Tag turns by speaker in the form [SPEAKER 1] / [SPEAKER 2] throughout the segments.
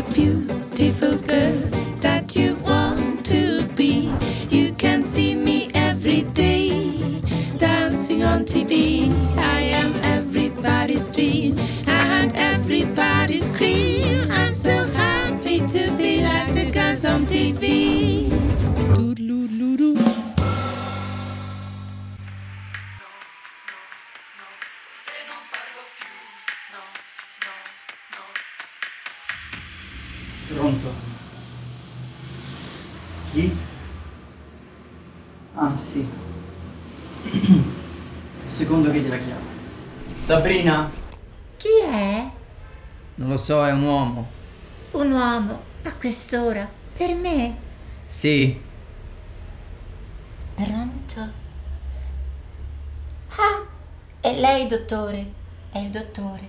[SPEAKER 1] beautiful girl
[SPEAKER 2] Pronto? Chi? Ah, sì. Secondo che gliela chiamo. Sabrina?
[SPEAKER 3] Chi è?
[SPEAKER 2] Non lo so, è un uomo.
[SPEAKER 3] Un uomo a quest'ora? Per me?
[SPEAKER 2] Sì.
[SPEAKER 3] Pronto? Ah, è lei, dottore. È il dottore.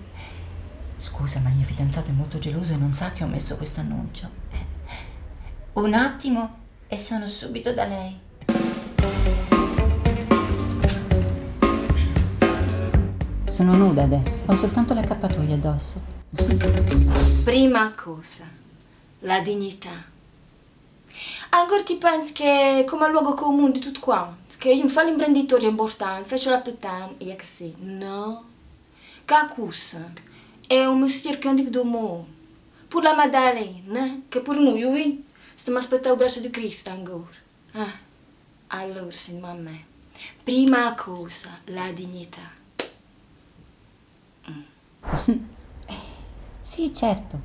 [SPEAKER 3] Scusa, ma il mio fidanzato è molto geloso e non sa che ho messo questo annuncio. Un attimo e sono subito da lei. Sono nuda adesso, ho soltanto l'accappatoio addosso.
[SPEAKER 4] Prima cosa, la dignità. Ancora ti pensi che come luogo comune di tutto quanto, che io fare l'imprenditore è importante, faccio la petana e è così. No. Cacussa è mestiere che andico do mondo. Pur la Maddalena, che pur noi, ui, stiamo aspettando il braccio di Cristo ancora. Ah, allora, senti a me. Prima cosa, la dignità.
[SPEAKER 3] Sì, certo.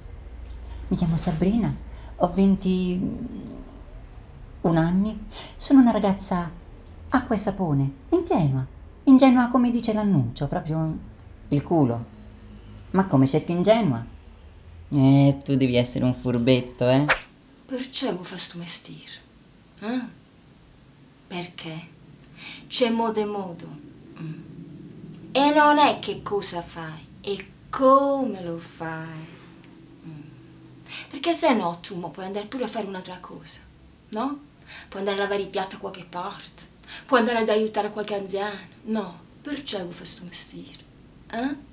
[SPEAKER 3] Mi chiamo Sabrina, ho 21 anni, sono una ragazza acqua e sapone, ingenua, ingenua come dice l'annuncio, proprio il culo. Ma come cerchi ingenua? Eh, tu devi essere un furbetto, eh?
[SPEAKER 4] Perciò vuoi fare sto mestiere? Eh? Perché? C'è modo e modo. Mm. E non è che cosa fai, è come lo fai. Mm. Perché se no tu puoi andare pure a fare un'altra cosa, no? Puoi andare a lavare i piatti a qualche parte, puoi andare ad aiutare qualche anziano. No, perciò vuoi fare sto mestiere. Eh?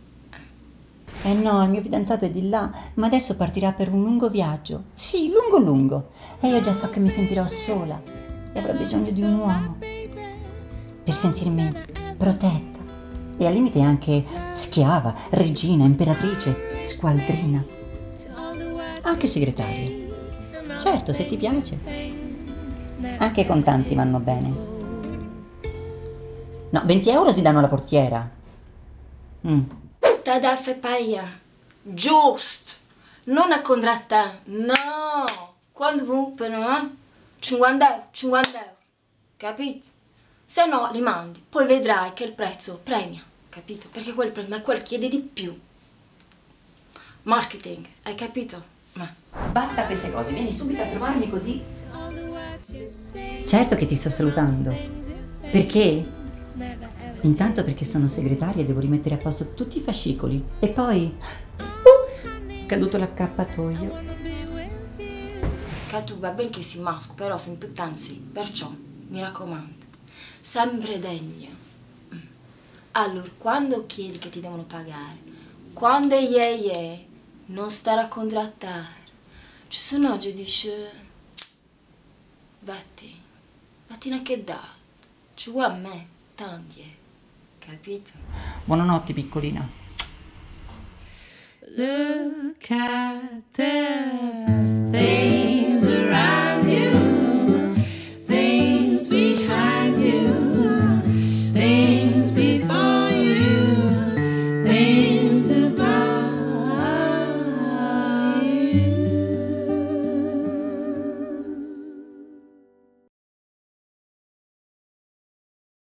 [SPEAKER 3] Eh no, il mio fidanzato è di là, ma adesso partirà per un lungo viaggio. Sì, lungo lungo. E io già so che mi sentirò sola e avrò bisogno di un uomo per sentirmi protetta e al limite anche schiava, regina, imperatrice, squaldrina, anche segretaria. Certo, se ti piace. Anche i contanti vanno bene. No, 20 euro si danno alla portiera. Mm.
[SPEAKER 4] T'ha da fare paia. Giusto. Non a contrattare. No. Quando vuoi, però, eh? 50 euro, 50 euro. Capito? Se no, li mandi. Poi vedrai che il prezzo premia. Capito? Perché quel premia, quel chiede di più. Marketing, hai capito? Ma.
[SPEAKER 3] Basta queste cose, vieni subito a trovarmi così. Certo che ti sto salutando. Perché? Intanto perché sono segretaria e devo rimettere a posto tutti i fascicoli. E poi... Uh, caduto l'accappatoio.
[SPEAKER 4] Tu va bene che si masco, però sei puttana sì. Perciò, mi raccomando, sempre degno. Mm. Allora, quando chiedi che ti devono pagare, quando è yeah, yeah, non stare a contrattare. Ci sono oggi dice, vatti, vatti che dà, ci vuoi a me, tanti, eh. Capito?
[SPEAKER 3] Buonanotte piccolina.
[SPEAKER 1] Look at the things around you, things behind you.